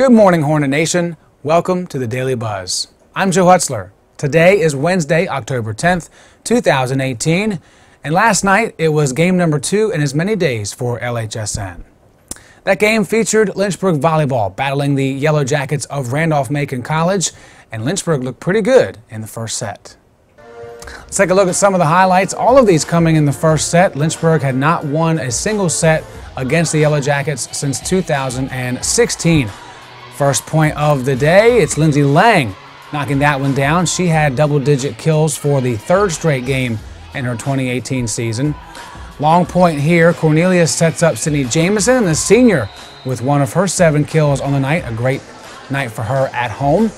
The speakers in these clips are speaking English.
Good morning, Hornet Nation. Welcome to the Daily Buzz. I'm Joe Hutzler. Today is Wednesday, October 10th, 2018, and last night it was game number two in as many days for LHSN. That game featured Lynchburg volleyball battling the Yellow Jackets of Randolph-Macon College, and Lynchburg looked pretty good in the first set. Let's take a look at some of the highlights. All of these coming in the first set. Lynchburg had not won a single set against the Yellow Jackets since 2016. First point of the day, it's Lindsay Lang knocking that one down. She had double-digit kills for the third straight game in her 2018 season. Long point here, Cornelia sets up Sydney Jameson, the senior, with one of her seven kills on the night. A great night for her at home.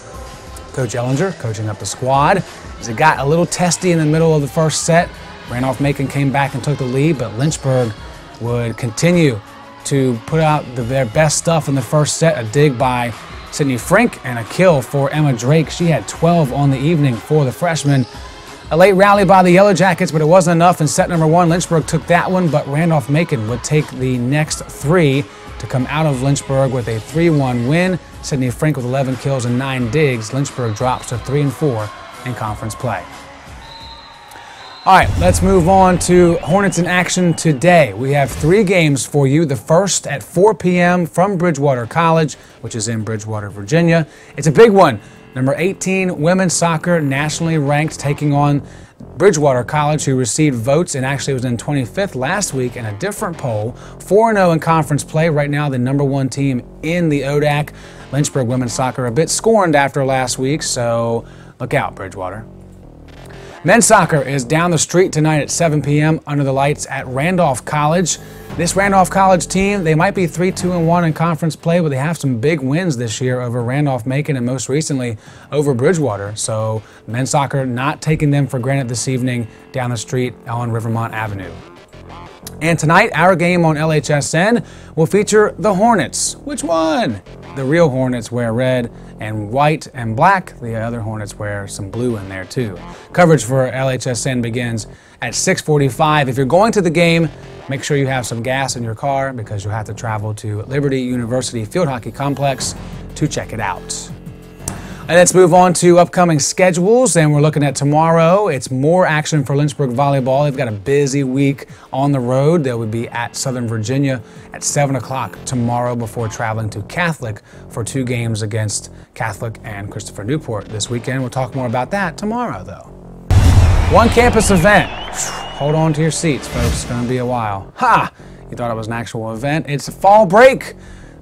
Coach Ellinger coaching up the squad. As it got a little testy in the middle of the first set, Randolph-Macon came back and took the lead, but Lynchburg would continue to put out the, their best stuff in the first set. A dig by Sydney Frink and a kill for Emma Drake. She had 12 on the evening for the freshman. A late rally by the Yellow Jackets, but it wasn't enough in set number one. Lynchburg took that one, but Randolph-Macon would take the next three to come out of Lynchburg with a 3-1 win. Sydney Frink with 11 kills and 9 digs. Lynchburg drops to 3 and 4 in conference play. All right, let's move on to Hornets in action today. We have three games for you. The first at 4 p.m. from Bridgewater College, which is in Bridgewater, Virginia. It's a big one. Number 18, women's soccer, nationally ranked, taking on Bridgewater College, who received votes and actually was in 25th last week in a different poll. 4 0 in conference play. Right now, the number one team in the ODAC. Lynchburg women's soccer a bit scorned after last week, so look out, Bridgewater. Men's soccer is down the street tonight at 7 p.m. under the lights at Randolph College. This Randolph College team, they might be 3 2 and 1 in conference play, but they have some big wins this year over Randolph Macon and most recently over Bridgewater. So, men's soccer not taking them for granted this evening down the street on Rivermont Avenue. And tonight, our game on LHSN will feature the Hornets. Which one? The real Hornets wear red and white and black. The other Hornets wear some blue in there too. Coverage for LHSN begins at 6:45. If you're going to the game, make sure you have some gas in your car because you'll have to travel to Liberty University Field Hockey Complex to check it out. And let's move on to upcoming schedules. And we're looking at tomorrow. It's more action for Lynchburg Volleyball. They've got a busy week on the road. They would be at Southern Virginia at 7 o'clock tomorrow before traveling to Catholic for two games against Catholic and Christopher Newport this weekend. We'll talk more about that tomorrow, though. One campus event. Hold on to your seats, folks. It's going to be a while. Ha! You thought it was an actual event. It's a fall break.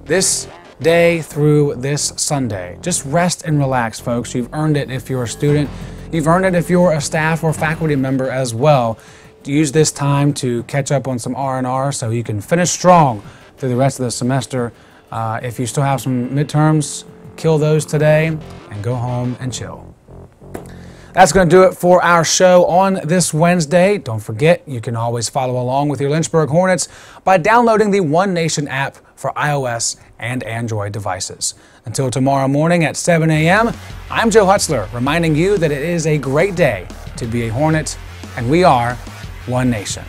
This day through this Sunday. Just rest and relax, folks. You've earned it if you're a student. You've earned it if you're a staff or faculty member as well. Use this time to catch up on some R&R so you can finish strong through the rest of the semester. Uh, if you still have some midterms, kill those today and go home and chill. That's going to do it for our show on this Wednesday. Don't forget, you can always follow along with your Lynchburg Hornets by downloading the One Nation app for iOS and Android devices. Until tomorrow morning at 7 a.m., I'm Joe Hutzler, reminding you that it is a great day to be a Hornet, and we are One Nation.